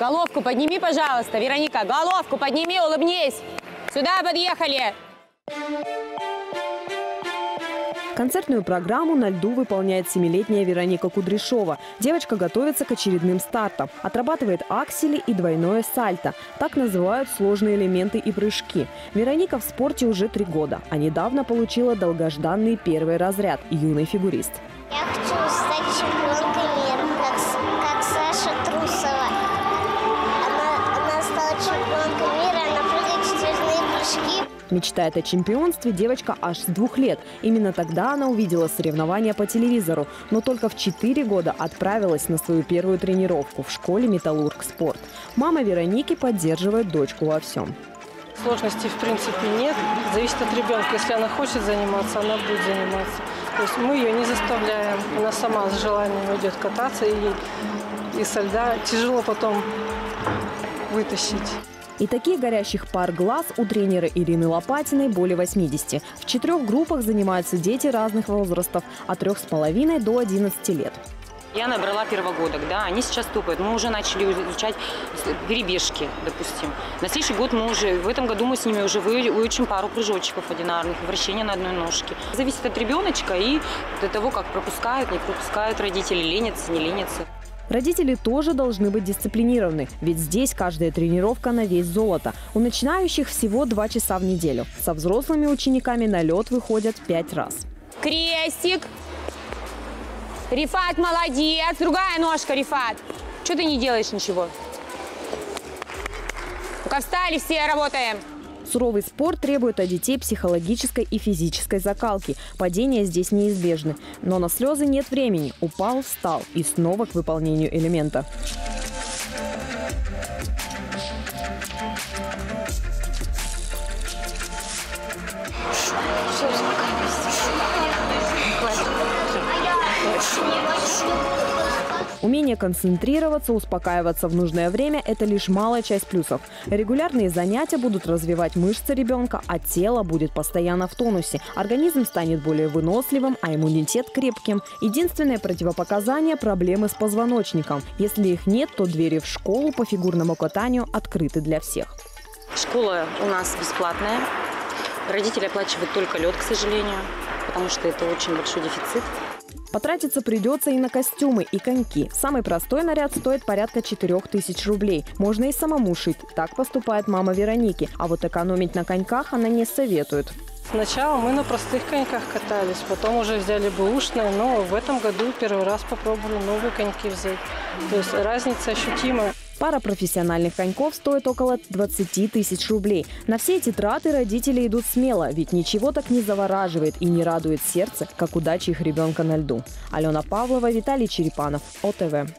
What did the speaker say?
Головку подними, пожалуйста, Вероника. Головку подними, улыбнись. Сюда подъехали. Концертную программу на льду выполняет семилетняя Вероника Кудряшова. Девочка готовится к очередным стартам. Отрабатывает аксели и двойное сальто. Так называют сложные элементы и прыжки. Вероника в спорте уже три года, а недавно получила долгожданный первый разряд – юный фигурист. Мечтает о чемпионстве девочка аж с двух лет. Именно тогда она увидела соревнования по телевизору, но только в 4 года отправилась на свою первую тренировку в школе «Металлург Спорт». Мама Вероники поддерживает дочку во всем. Сложностей в принципе нет. Зависит от ребенка. Если она хочет заниматься, она будет заниматься. То есть мы ее не заставляем. Она сама с желанием идет кататься, и и со льда тяжело потом вытащить. И таких горящих пар глаз у тренера Ирины Лопатиной более 80. В четырех группах занимаются дети разных возрастов от 3,5 до 11 лет. Я набрала первогодок, да, они сейчас топают. Мы уже начали изучать перебежки, допустим. На следующий год мы уже, в этом году мы с ними уже вы- выучим пару прыжочков одинарных, вращения на одной ножке. Зависит от ребеночка и от того, как пропускают, не пропускают родители, ленятся, не ленятся. Родители тоже должны быть дисциплинированы, ведь здесь каждая тренировка на весь золото. У начинающих всего два часа в неделю. Со взрослыми учениками на лед выходят пять раз. Крестик. Рифат, молодец. Другая ножка, Рифат. Что ты не делаешь ничего? Ну-ка встали все, работаем. Суровый спорт требует от детей психологической и физической закалки. Падения здесь неизбежны. Но на слезы нет времени. Упал, встал и снова к выполнению элемента. Умение концентрироваться, успокаиваться в нужное время – это лишь малая часть плюсов. Регулярные занятия будут развивать мышцы ребенка, а тело будет постоянно в тонусе. Организм станет более выносливым, а иммунитет крепким. Единственное противопоказание – проблемы с позвоночником. Если их нет, то двери в школу по фигурному катанию открыты для всех. Школа у нас бесплатная. Родители оплачивают только лед, к сожалению, потому что это очень большой дефицит. Потратиться придется и на костюмы, и коньки. Самый простой наряд стоит порядка 4000 рублей. Можно и самому шить. Так поступает мама Вероники. А вот экономить на коньках она не советует. Сначала мы на простых коньках катались, потом уже взяли бэушные, но в этом году первый раз попробовали новые коньки взять. То есть разница ощутимая. Пара профессиональных коньков стоит около 20 тысяч рублей. На все эти траты родители идут смело, ведь ничего так не завораживает и не радует сердце, как удача их ребенка на льду. Алена Павлова, Виталий Черепанов, ОТВ.